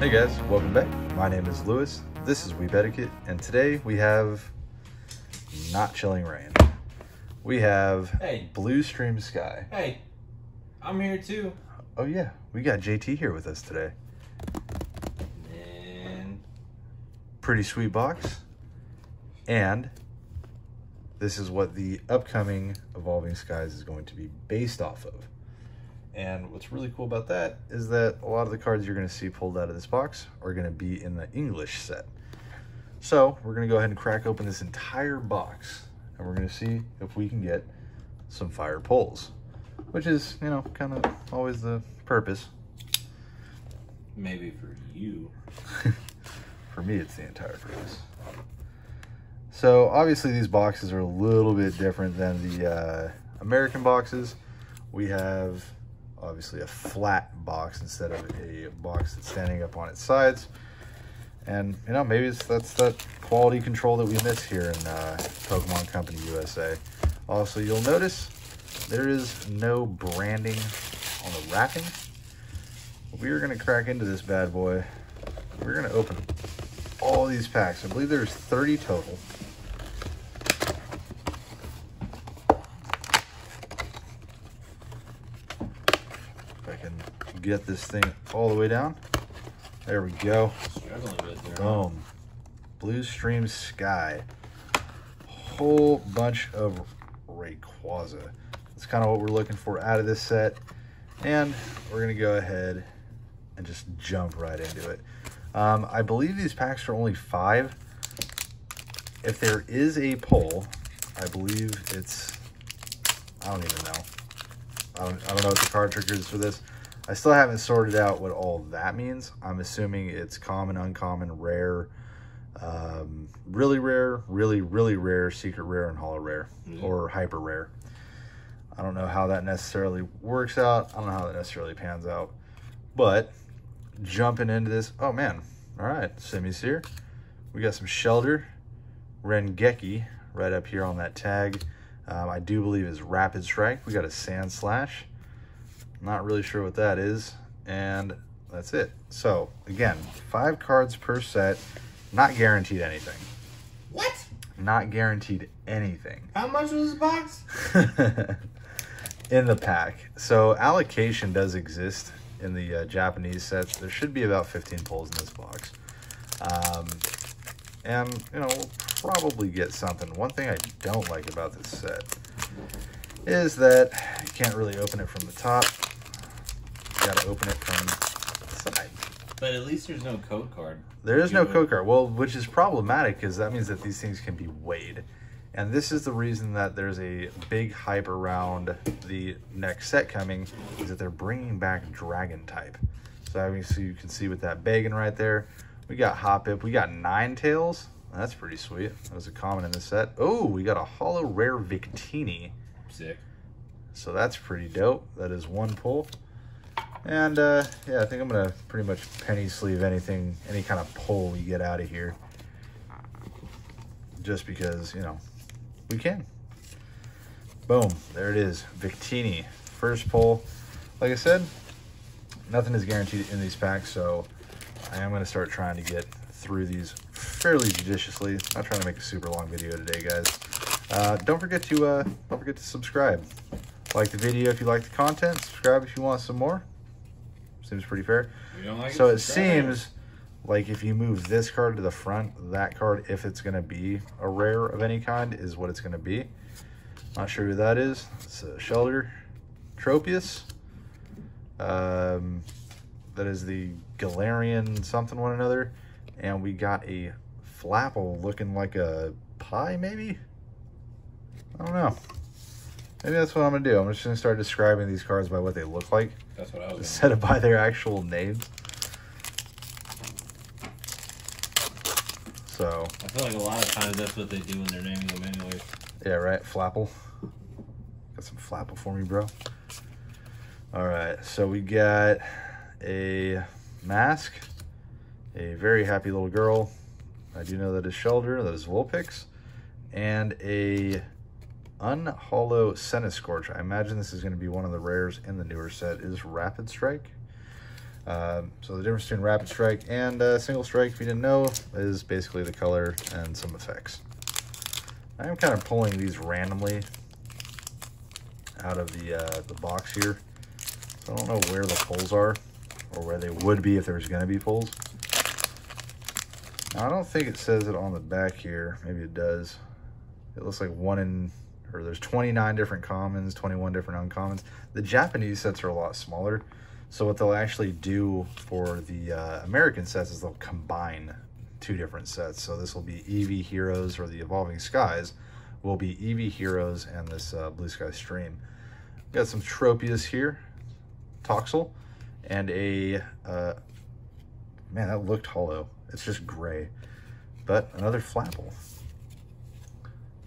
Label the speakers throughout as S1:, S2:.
S1: Hey guys, welcome back. My name is Lewis. This is Weeb Etiquette, and today we have not chilling reign. We have
S2: Hey.
S1: Blue Stream Sky.
S2: Hey, I'm here too.
S1: Oh yeah, we got JT here with us today.
S2: And
S1: Pretty sweet box. And this is what the upcoming Evolving Skies is going to be based off of. And what's really cool about that is that a lot of the cards you're going to see pulled out of this box are going to be in the English set. So we're going to go ahead and crack open this entire box and we're going to see if we can get some fire pulls, which is, you know, kind of always the purpose.
S2: maybe for you.
S1: For me, it's the entire purpose. So obviously these boxes are a little bit different than the uh, American boxes. We have obviously a flat box instead of a box that's standing up on its sides. And you know, maybe it's, that's that quality control that we miss here in uh, Pokemon Company USA. Also, you'll notice there is no branding on the wrapping. We are gonna crack into this bad boy. We're gonna open all these packs. I believe there's 30 total. If I can get this thing all the way down. There we go.
S2: Struggling with there.
S1: Boom. Blue Stream Sky. Whole bunch of Rayquaza. That's kind of what we're looking for out of this set. And we're going to go ahead and just jump right into it. Um, I believe these packs are only five. If there is a pull, I believe it's, I don't even know. I don't, I don't know what the card trick is for this. I still haven't sorted out what all that means. I'm assuming it's common, uncommon, rare, um, really rare, really, really rare, secret rare, and hollow rare,
S2: Mhm.
S1: or hyper rare. I don't know how that necessarily works out. I don't know how that necessarily pans out. But jumping into this, oh man, all right, Simisear. We got some Shelter, Rengeki right up here on that tag. Um, I do believe is Rapid Strike. We got a Sandslash. Not really sure what that is. And that's it. So, again, five cards per set. Not guaranteed anything.
S2: What?
S1: Not guaranteed anything.
S2: How much was this box?
S1: in the pack. So allocation does exist in the uh, Japanese sets. There should be about 15 pulls in this box. Um, and, you know, we'll probably get something. One thing I don't like about this set is that you can't really open it from the top. Gotta open it from the side.
S2: But at least there's no code card.
S1: There is no code card. Well, which is problematic because that means that these things can be weighed. And this is the reason that there's a big hype around the next set coming is that they're bringing back Dragon type. So obviously you can see with that Bagon right there, we got Hoppip, we got Ninetales. That's pretty sweet. That was a common in this set. Oh, we got a Hollow Rare Victini.
S2: Sick.
S1: So that's pretty dope. That is one pull. And uh, yeah, I think I'm gonna pretty much penny sleeve anything, any kind of pull we get out of here. Just because, you know, we can. Boom, there it is. Victini, first pull. Like I said, nothing is guaranteed in these packs, so I am gonna start trying to get through these fairly judiciously. Not trying to make a super long video today, guys. Uh, don't forget to uh, don't forget to subscribe. Like the video if you like the content. Subscribe if you want some more. Seems pretty fair.
S2: Like
S1: So it
S2: Subscribe.
S1: seems like if you move this card to the front, that card, if it's going to be a rare of any kind, is what it's going to be. Not sure who that is. It's a Shelter Tropius. Um, that is the Galarian something one another. And we got a Flapple looking like a pie, maybe? I don't know. Maybe that's what I'm to do. I'm just to start describing these cards by what they look like
S2: That's what I was
S1: instead of by their actual names. So,
S2: I feel like a lot of times that's what they do when they're naming them anyways.
S1: yeah, right, Flapple. Got some Flapple for me, bro. All right, so we got a mask, a very happy little girl. I do know that is Shelter, that is Vulpix, and a unhollow Scorch. I imagine this is going to be one of the rares in the newer set. Is Rapid Strike. Um, so the difference between Rapid Strike and uh, Single Strike, if you didn't know, is basically the color and some effects. I'm kind of pulling these randomly out of the uh, the box here. So I don't know where the pulls are or where they would be if there's going to be pulls. Now, I don't think it says it on the back here. Maybe it does. It looks like one in, or there's 29 different commons, 21 different uncommons. The Japanese sets are a lot smaller. So what they'll actually do for the uh, American sets is they'll combine two different sets. So this will be Eevee Heroes or the Evolving Skies will be Eevee Heroes and this uh, Blue Sky Stream. Got some Tropius here, Toxel, and a, uh, man, that looked hollow. It's just gray. But another Flapple.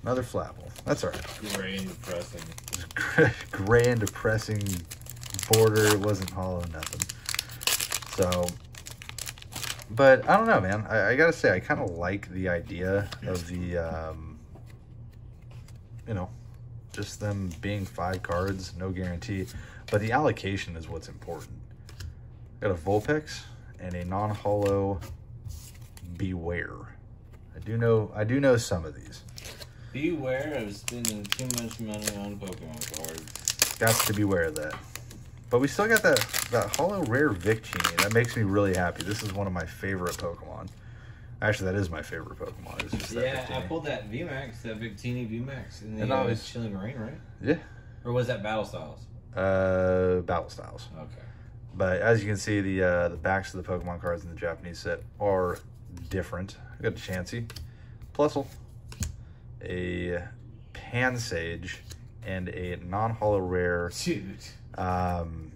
S1: Another Flapple. That's all right.
S2: Gray and depressing.
S1: Gray, and depressing border. It wasn't hollow, nothing. So, but I don't know, man. I, I gotta say, I kind of like the idea of the, um, you know, just them being five cards, no guarantee. But the allocation is what's important. Got a Vulpix and a non-hollow Bewear. I do know, I do know some of these.
S2: Beware of spending too much money on Pokemon cards.
S1: Got to beware of that. But we still got that that hollow rare Victini. That makes me really happy. This is one of my favorite Pokemon. Actually, that is my favorite Pokemon. It's just that
S2: Yeah, I pulled that VMAX, that Victini VMAX, in the
S1: And
S2: uh, Chilling Reign, right?
S1: Yeah.
S2: Or was that Battle Styles?
S1: Uh, Battle Styles.
S2: Okay.
S1: But as you can see, the uh, the backs of the Pokemon cards in the Japanese set are different. I got a Chansey, Plusle, a Pansage, and a non-hollow rare,
S2: Dude.
S1: um,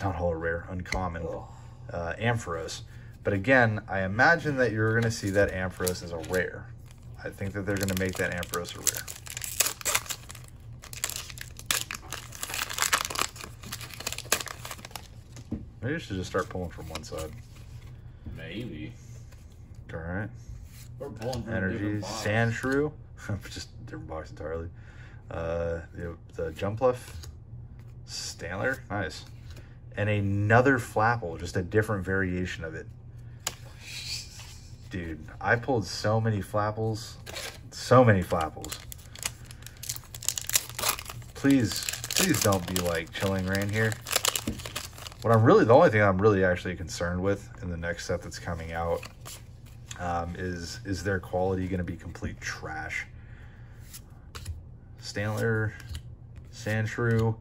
S1: non-hollow rare, uncommon,
S2: Oh.
S1: uh, Ampharos. But again, I imagine that you're going to see that Ampharos as a rare. I think that they're going to make that Ampharos a rare. Maybe I should just start pulling from one side.
S2: Maybe.
S1: All right.
S2: We're pulling from
S1: Energy. Sandshrew, just different box entirely. Uh, the, the Jumpluff, Stantler, nice. And another Flapple, just a different variation of it. Dude, I pulled so many Flapples, so many Flapples. Please, please don't be like Chilling Reign here. What I'm really, the only thing I'm really actually concerned with in the next set that's coming out um, is is their quality going to be complete trash? Stantler, Sandshrew,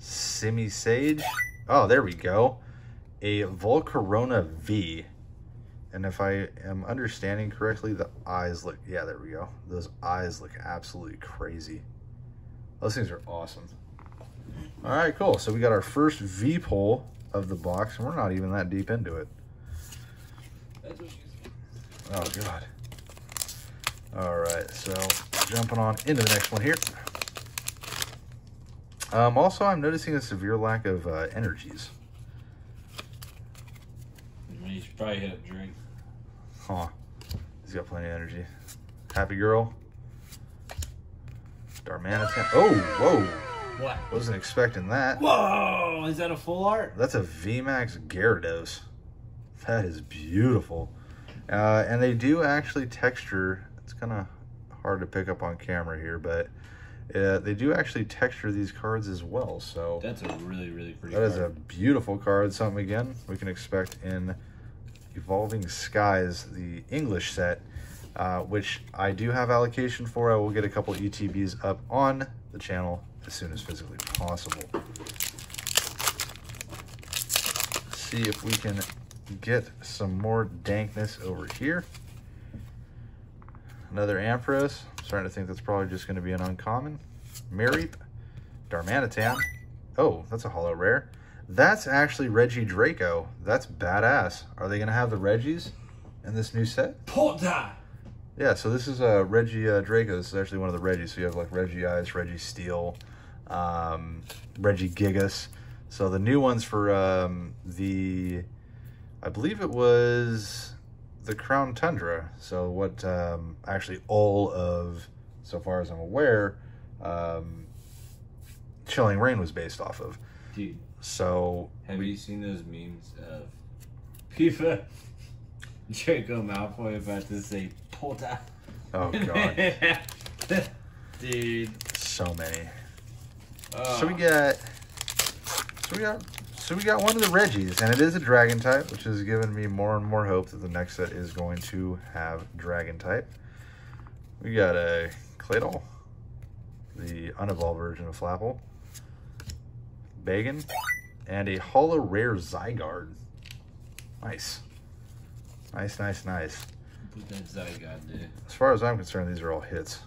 S1: Simisage. Oh, there we go. A Volcarona V. And if I am understanding correctly, the eyes look, yeah, there we go. Those eyes look absolutely crazy. Those things are awesome. All right, cool. So we got our first V pull of the box, and we're not even that deep into it.
S2: That's what she
S1: Oh god. All right, so jumping on into the next one here. Um, also, I'm noticing a severe lack of uh, energies.
S2: You should probably hit up drink.
S1: Huh. He's got plenty of energy. Happy girl. Darmanitan. Oh, whoa.
S2: What?
S1: Wasn't expecting that.
S2: Whoa! Is that a full art?
S1: That's a VMAX Gyarados. That is beautiful. Uh, and they do actually texture. It's kind of hard to pick up on camera here, but uh, they do actually texture these cards as well. So
S2: That's a really, really pretty
S1: that is a beautiful card. Something again we can expect in Evolving Skies, the English set, uh, which I do have allocation for. I will get a couple ETBs up on the channel as soon as physically possible. See if we can get some more dankness over here. Another Ampharos. Starting to think that's probably just going to be an uncommon. Mareep. Darmanitan. Oh, that's a hollow rare. That's actually Regidrago. That's badass. Are they going to have the Regis in this new set?
S2: Porta!
S1: Yeah, so this is uh, Reggie uh, Draco. This is actually one of the Regis. So you have like Regice, Reggie Steel, um, Regigigas. So the new ones for um, the, I believe it was the Crown Tundra. So what um, actually all of, so far as I'm aware, um, Chilling Reign was based off of.
S2: Dude,
S1: So
S2: Have you seen those memes of people Draco Malfoy about to say Polta?
S1: oh god,
S2: Dude.
S1: so many.
S2: Oh.
S1: So we got, so we got, so we got one of the Regis, and it is a Dragon type, which has given me more and more hope that the next set is going to have Dragon type. We got a Claydol, the unevolved version of Flapple, Bagon, and a Holo Rare Zygarde. Nice, nice, nice, nice.
S2: What that Zygon do?
S1: As far as I'm concerned, these are all hits.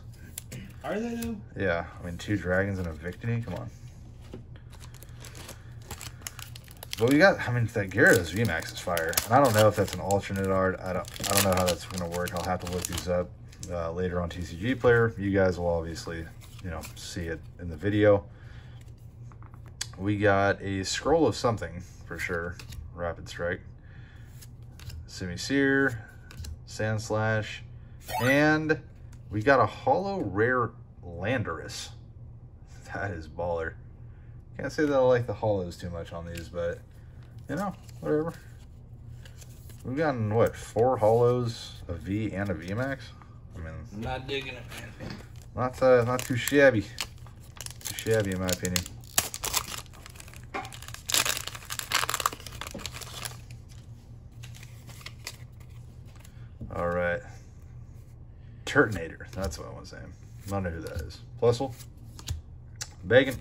S2: Are they though?
S1: Yeah, I mean, two dragons and a Victini, come on. But we got, I mean, that Gyarados VMAX is fire. And I don't know if that's an alternate art. I don't, I don't know how that's going to work. I'll have to look these up uh, later on TCG Player. You guys will obviously, you know, see it in the video. We got a scroll of something for sure. Rapid Strike. Simisear. Sand Slash. And we got a hollow rare Landorus. That is baller. Can't say that I like the hollows too much on these, but you know, whatever. We've gotten what four hollows, a V and a V Max. I mean,
S2: I'm not digging it, man.
S1: not uh, not too shabby. Too shabby in my opinion. All right. Turtonator. That's what I want to say. I don't know who that is. Plusle, Bagon,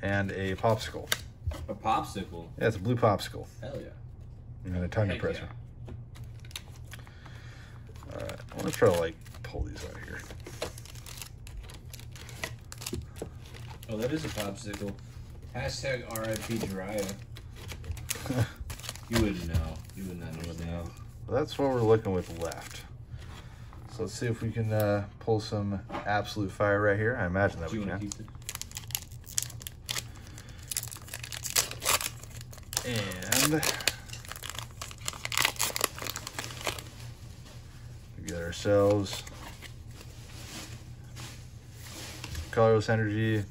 S1: and a popsicle.
S2: A popsicle.
S1: Yeah, it's a blue popsicle.
S2: Hell yeah.
S1: And a tongue
S2: Heck
S1: depressor. All right. I want to try to like pull these out here.
S2: Oh, that is a popsicle. Hashtag RIP Jiraiya. You wouldn't know. You wouldn't understand.
S1: That's what we're looking with left. So let's see if we can uh, pull some absolute fire right here. I imagine that
S2: Do
S1: we can.
S2: To keep it?
S1: And we get ourselves colorless energy,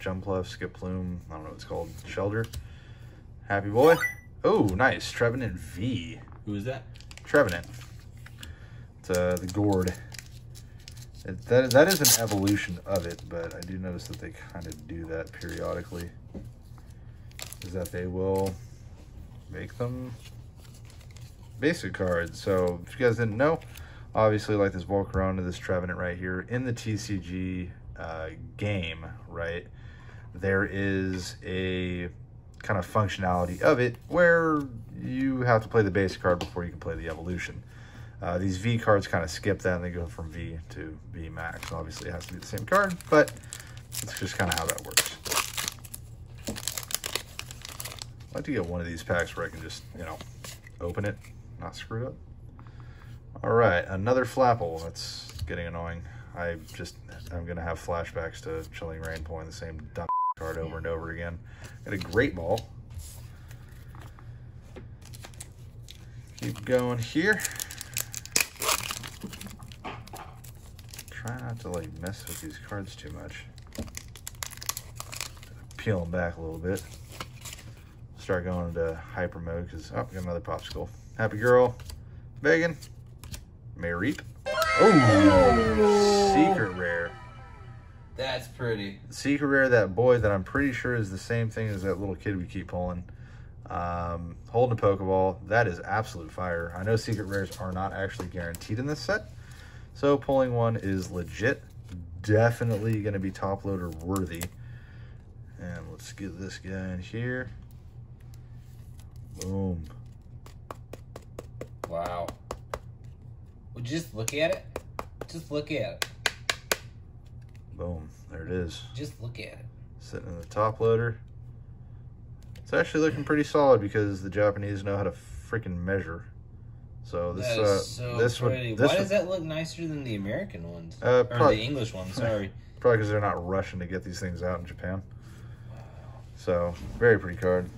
S1: Jumpluff, Skiploom, I don't know what it's called, Shelter, Happy Boy. Oh, nice, Trevenant V.
S2: Who is that?
S1: Trevenant. It's uh, the gourd. It, that, that is an evolution of it, but I do notice that they kind of do that periodically. Is that they will make them basic cards. So if you guys didn't know, obviously like this Volcarona, this Trevenant right here, in the TCG uh, game, right, there is a kind of functionality of it where you have to play the basic card before you can play the evolution. Uh, these V cards kind of skip that and they go from V to V max. Obviously, it has to be the same card, but it's just kind of how that works. Like to get one of these packs where I can just, you know, open it, not screw it up. All right, another Flapple. That's getting annoying. I just, I'm going to have flashbacks to Chilling Reign pulling the same dumb card over and over again. Got a Great Ball. Keep going here. Try not to like mess with these cards too much. Peel them back a little bit. Start going into hyper mode because oh, got another popsicle. Happy girl, Megan, Mareep. Oh, secret rare.
S2: That's pretty.
S1: Secret rare, that boy that I'm pretty sure is the same thing as that little kid we keep pulling. Um, holding a Pokeball, that is absolute fire. I know secret rares are not actually guaranteed in this set, so pulling one is legit. Definitely going to be top loader worthy. And let's get this guy in here. Boom.
S2: Wow. Well, just look at it. Just look at it.
S1: Boom. There it is.
S2: Just look at it.
S1: Sitting in the top loader. It's actually looking pretty solid because the Japanese know how to freaking measure. So this uh
S2: so
S1: this
S2: pretty.
S1: would this
S2: Why
S1: would,
S2: does that look nicer than the American ones?
S1: Uh,
S2: or
S1: prob-
S2: the English ones, sorry.
S1: probably because they're not rushing to get these things out in Japan. So very pretty card.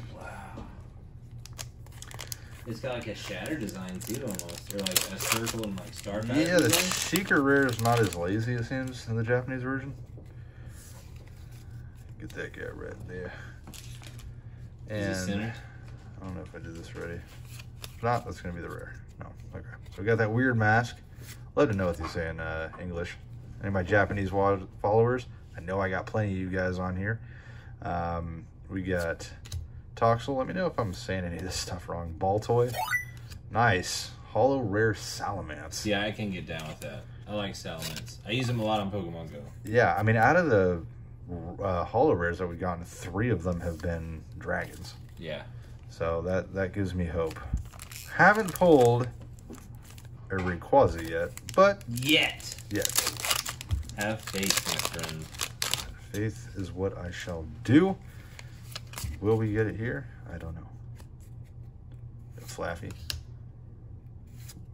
S2: It's got like a shatter design too, almost, or like a circle and like star pattern.
S1: Yeah, the secret rare is not as lazy as it seems in the Japanese version. Get that guy right there. And
S2: Is it centered?
S1: I don't know if I did this already. If not, that's gonna be the rare. No. Okay. So we got that weird mask. Love to know what they say in uh, English. Any of my Japanese followers, I know I got plenty of you guys on here. Um, we got Toxel. Let me know if I'm saying any of this stuff wrong. Baltoy. Nice. Hollow rare Salamence.
S2: Yeah, I can get down with that. I like Salamence. I use them a lot on Pokemon Go.
S1: Yeah, I mean, out of the uh, hollow rares that we've gotten, three of them have been dragons.
S2: Yeah.
S1: So that that gives me hope. Haven't pulled a Rayquaza yet, but
S2: Yet.
S1: yet.
S2: Have faith, my friend.
S1: Faith is what I shall do. Will we get it here? I don't know. Flaaffy.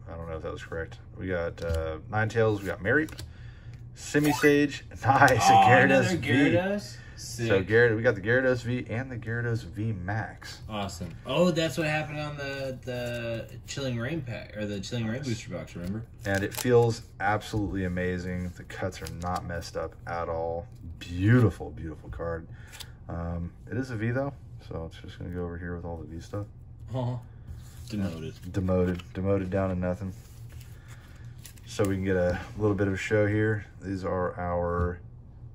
S1: I don't know if that was correct. We got uh, tails. we got Mary, Simisage, nice,
S2: Oh,
S1: Gyarados V.
S2: Gyarados?
S1: So Gyarados, we got the Gyarados V and the Gyarados V Max.
S2: Awesome. Oh, that's what happened on the the Chilling Reign pack or the Chilling Reign booster box. Remember?
S1: And it feels absolutely amazing. The cuts are not messed up at all. Beautiful, beautiful card. Um, it is a V though, so it's just gonna go over here with all the V stuff.
S2: Oh, demoted.
S1: Demoted, demoted down to nothing. So we can get a little bit of a show here. These are our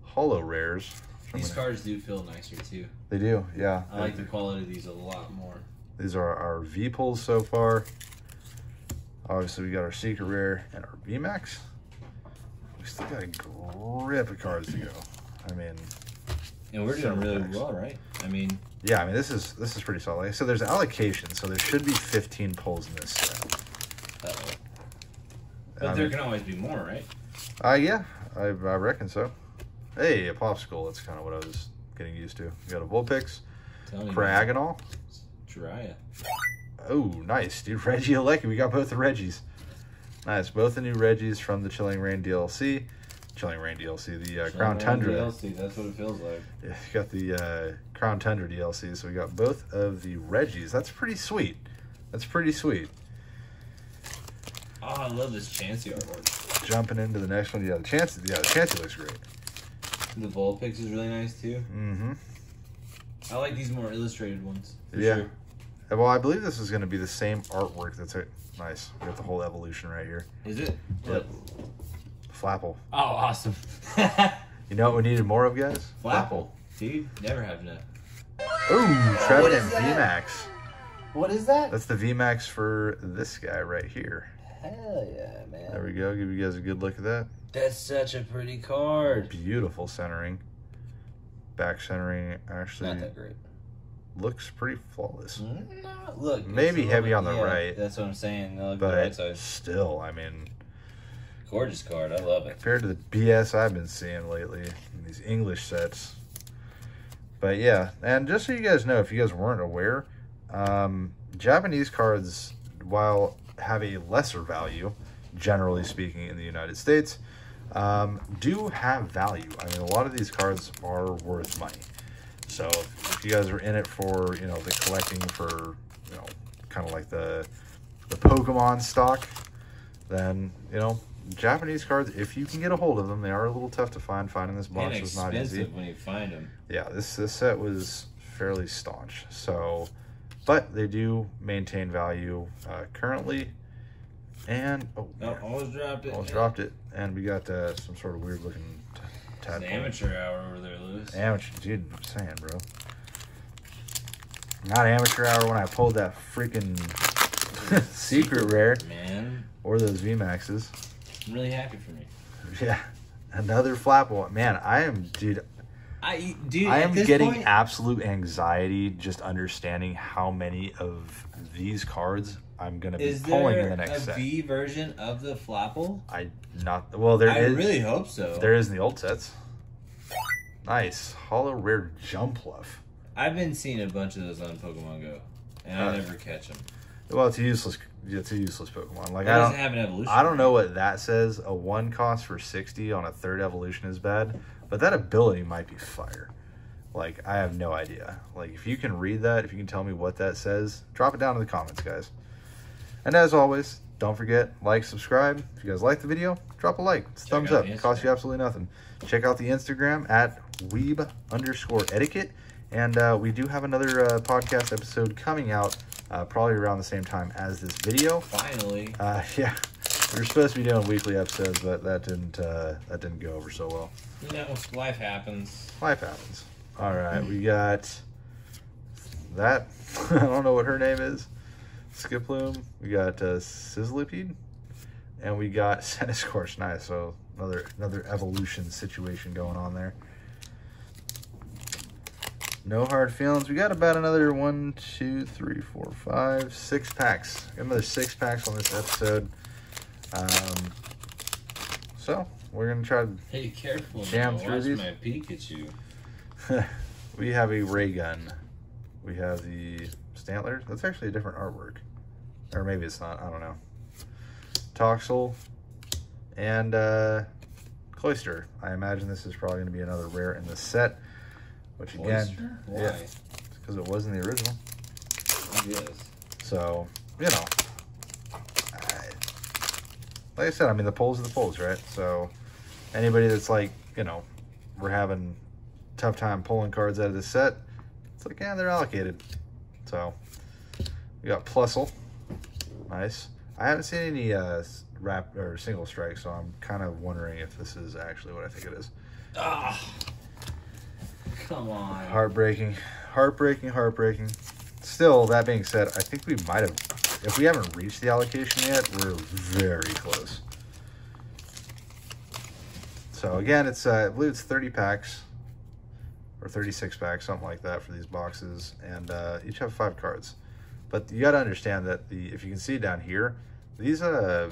S1: hollow rares.
S2: These cards do feel nicer too.
S1: They do, yeah.
S2: I like the quality of these a lot more.
S1: These are our V pulls so far. Obviously, we got our secret rare and our V Max. We still got a grip of cards to go. I mean,
S2: And we're doing really
S1: packs.
S2: well, right? I mean,
S1: yeah, I mean this is this is pretty solid. Like I said, there's allocation, so there should be 15 pulls in this set.
S2: uh-oh.
S1: I
S2: but there can always be more, right?
S1: Uh, yeah, I, I reckon so. Hey, a popsicle. That's kind of what I was getting used to. We got a Vulpix. Cragonal.
S2: Jiraiya.
S1: Oh, nice, dude. Regieleki. We got both the Regis. Nice. Both the new Reggies from the Chilling Reign DLC. Chilling Reign DLC, the uh, Crown Tundra.
S2: DLC, that's what it feels like.
S1: Yeah, you got the uh, Crown Tundra DLC, so we got both of the Regis. That's pretty sweet. That's pretty sweet.
S2: Oh, I love this Chansey artwork.
S1: Jumping into the next one, yeah, the chance, yeah, the chance looks great.
S2: The Vulpix is really nice too.
S1: Mm-hmm.
S2: I like these more illustrated ones.
S1: Yeah.
S2: Sure.
S1: Well, I believe this is going to be the same artwork. That's it. Nice. We got the whole evolution right here.
S2: Is it?
S1: Yep. Flapple.
S2: Oh, awesome.
S1: You know what we needed more of, guys?
S2: Flapple. Dude, never have enough.
S1: Ooh,
S2: What
S1: Trevenant
S2: is that?
S1: VMAX.
S2: What is that?
S1: That's the VMAX for this guy right here.
S2: Hell yeah, man.
S1: There we go. Give you guys a good look at that.
S2: That's such a pretty card.
S1: Beautiful centering. Back centering actually
S2: Not that great.
S1: looks pretty flawless.
S2: Mm, no, look.
S1: Maybe heavy
S2: little
S1: on the
S2: yeah,
S1: right.
S2: That's what I'm saying. No, look at the
S1: But
S2: right
S1: still, I mean,
S2: Gorgeous card. I love it.
S1: compared to the BS I've been seeing lately in these English sets. But yeah, and just so you guys know, if you guys weren't aware, um, Japanese cards, while have a lesser value, generally speaking, in the United States, um, do have value. I mean, a lot of these cards are worth money. So if you guys are in it for, you know, the collecting for, you know, kind of like the the Pokemon stock, then you know Japanese cards. If you can get a hold of them, they are a little tough to find. Finding this box was not easy.
S2: when you find them.
S1: Yeah, this this set was fairly staunch. So, but they do maintain value uh, currently. And oh,
S2: Oh,
S1: yeah,
S2: almost dropped it.
S1: almost dropped it. And we got uh, some sort of weird looking
S2: It's amateur hour over there, Lewis.
S1: Amateur, dude. I'm saying, bro. Not amateur hour when I pulled that freaking secret rare
S2: Man,
S1: or those V Maxes.
S2: I'm really happy for me.
S1: Yeah, another flapple. Man, I am, dude.
S2: I, dude,
S1: I am getting
S2: point-
S1: absolute anxiety just understanding how many of these cards I'm gonna be
S2: Is
S1: pulling
S2: there
S1: in the next
S2: a
S1: set.
S2: V version of the Flapple?
S1: I not well. There
S2: I
S1: is-
S2: really hope so.
S1: there is in the old sets. Nice hollow rare Jumpluff.
S2: I've been seeing a bunch of those on Pokemon Go, and
S1: Uh,
S2: I never catch them.
S1: Well, it's a useless. It's a useless Pokemon. Like
S2: It
S1: I don't.
S2: have an evolution.
S1: I don't know what that says. A one cost for sixty on a third evolution is bad, but that ability might be fire. Like I have no idea. Like if you can read that, if you can tell me what that says, drop it down in the comments, guys. And as always, don't forget like, subscribe. If you guys like the video, drop a like. It's
S2: Check
S1: thumbs up. It costs you absolutely nothing. Check out the Instagram at weeb underscore etiquette And uh, we do have another uh, podcast episode coming out uh, probably around the same time as this video.
S2: Finally.
S1: Uh, yeah, we were supposed to be doing weekly episodes, but that didn't uh, that didn't go over so well.
S2: You know, life happens.
S1: Life happens. All right, we got that. I don't know what her name is. Skiploom. We got uh, Sizzlipede, and we got Centiskorch. Nice. So another another evolution situation going on there. No hard feelings. We got about another one, two, three, four, five, six packs. Got another six packs on this episode. Um, so we're gonna try to
S2: Hey, careful.
S1: Jam
S2: now.
S1: through
S2: Watch
S1: these?
S2: my Pikachu.
S1: we have a ray gun. We have the Stantler. That's actually a different artwork. Or maybe it's not. I don't know. Toxel. And uh, Cloyster. I imagine this is probably going to be another rare in the set. Which again,
S2: Oyster? Why?
S1: yeah, because it wasn't the original.
S2: Yes.
S1: So, you know. I, like I said, I mean, the polls are the polls, right? So, anybody that's like, you know, we're having tough time pulling cards out of this set, it's like, yeah, they're allocated. So, we got Plusle. Nice. I haven't seen any uh, s- rap or single strike, so I'm kind of wondering if this is actually what I think it is.
S2: Ah. Come on.
S1: Heartbreaking, heartbreaking, heartbreaking. Still, that being said, I think we might have, if we haven't reached the allocation yet, we're very close. So again, it's uh, I believe it's 30 packs or 36 packs, something like that for these boxes, and uh, each have five cards. But you got to understand that the if you can see down here, these uh,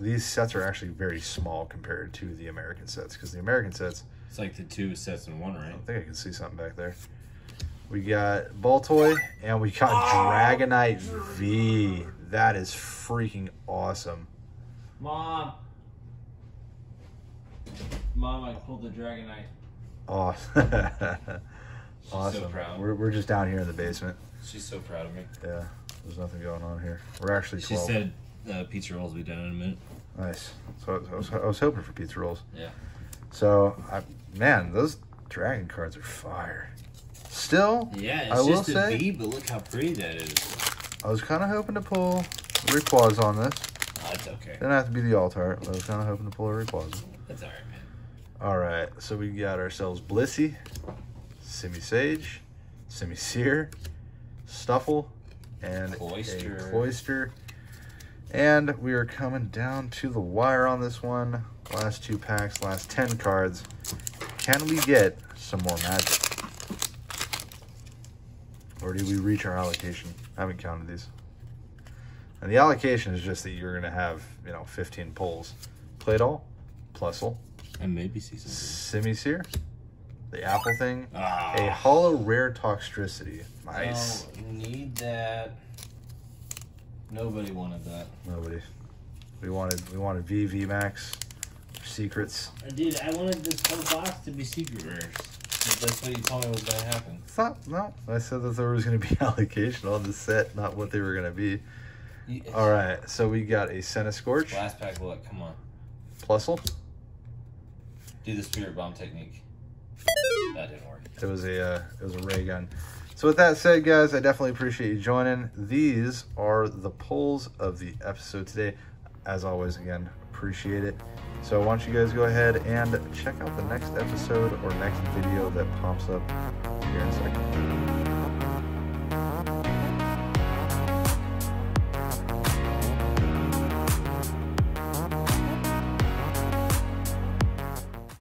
S1: these sets are actually very small compared to the American sets because the American sets
S2: It's like the two sets in one, right?
S1: I think I can see something back there. We got Baltoy and we got Dragonite V. That is freaking awesome.
S2: Mom. Mom, I pulled the Dragonite.
S1: Awesome.
S2: She's so
S1: awesome.
S2: proud.
S1: We're, we're just down here in the basement.
S2: She's so proud of me.
S1: Yeah, there's nothing going on here. We're actually
S2: She said uh, pizza rolls will be done in a minute.
S1: nice. So I was, I was hoping for pizza rolls.
S2: Yeah.
S1: So, I, man, those dragon cards are fire. Still,
S2: Yeah, it's
S1: I will say-
S2: V, but look how pretty that is.
S1: I was kind of hoping to pull Rayquaza on this.
S2: Oh, it's okay.
S1: Didn't have to be the Altar, but I was kind of hoping to pull a Rayquaza.
S2: That's alright, man.
S1: All right, so we got ourselves Blissey, Simisage, Simi Seer, Stufful, and
S2: Cloyster.
S1: a Cloyster. And we are coming down to the wire on this one. Last two packs, last 10 cards. Can we get some more magic? Or do we reach our allocation? I haven't counted these. And the allocation is just that you're going to have, you know, 15 pulls. Play it all, Plusle,
S2: And maybe see something.
S1: Simisear, the apple thing,
S2: Ah.
S1: a hollow rare Toxtricity. Nice.
S2: No, need that. Nobody wanted that.
S1: Nobody. We wanted we wanted VV Max secrets.
S2: Dude, I wanted this whole box to be secret rares. That's what you told me was gonna happen.
S1: It's not no. I said that there was going to be allocation on the set, not what they were going to be.
S2: You-
S1: All right, so we got a Centiskorch.
S2: Last pack look, come on.
S1: Plusle.
S2: Do the spirit bomb technique. That didn't work.
S1: It was a uh, it was a ray gun. So with that said, guys, I definitely appreciate you joining. These are the polls of the episode today. As always, again, appreciate it. So why don't you guys go ahead and check out the next episode or next video that pops up here in a second.